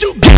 you go?